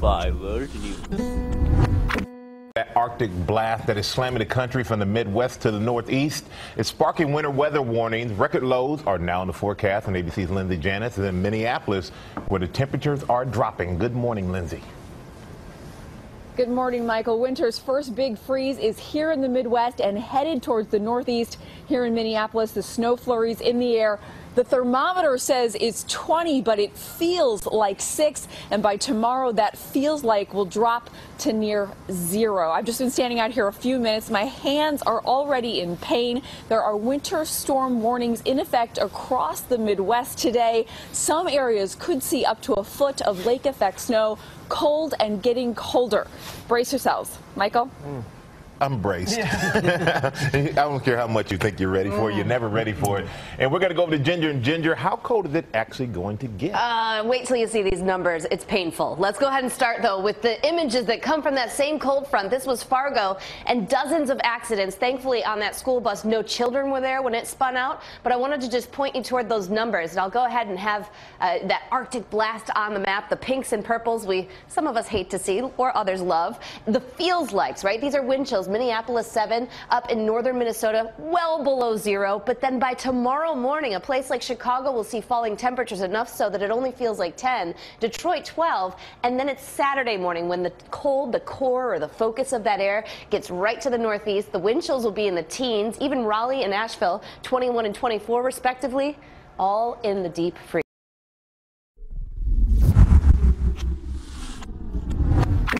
5 World News. That Arctic blast that is slamming the country from the Midwest to the Northeast is sparking winter weather warnings. Record lows are now in the forecast, and ABC's Lindsey Janis is in Minneapolis, where the temperatures are dropping. Good morning, Lindsey. Good morning, Michael. Winter's first big freeze is here in the Midwest and headed towards the Northeast. Here in Minneapolis, the snow flurries in the air. The thermometer says it's 20, but it feels like 6. And by tomorrow, that feels like will drop to near zero. I've just been standing out here a few minutes. My hands are already in pain. There are winter storm warnings in effect across the Midwest today. Some areas could see up to a foot of lake effect snow. Cold and getting colder. Brace yourselves. Michael? Mm. I'm braced. Yeah. I don't care how much you think you're ready for it. You're never ready for it. And we're going to go over to Ginger and Ginger. How cold is it actually going to get? Uh, wait till you see these numbers. It's painful. Let's go ahead and start, though, with the images that come from that same cold front. This was Fargo and dozens of accidents. Thankfully, on that school bus, no children were there when it spun out. But I wanted to just point you toward those numbers. And I'll go ahead and have uh, that Arctic blast on the map. The pinks and purples we, some of us hate to see or others love. The feels likes, right? These are wind chills Minneapolis 7, up in northern Minnesota, well below zero. But then by tomorrow morning, a place like Chicago will see falling temperatures enough so that it only feels like 10, Detroit 12, and then it's Saturday morning when the cold, the core or the focus of that air gets right to the northeast. The wind chills will be in the teens, even Raleigh and Asheville 21 and 24 respectively, all in the deep freeze.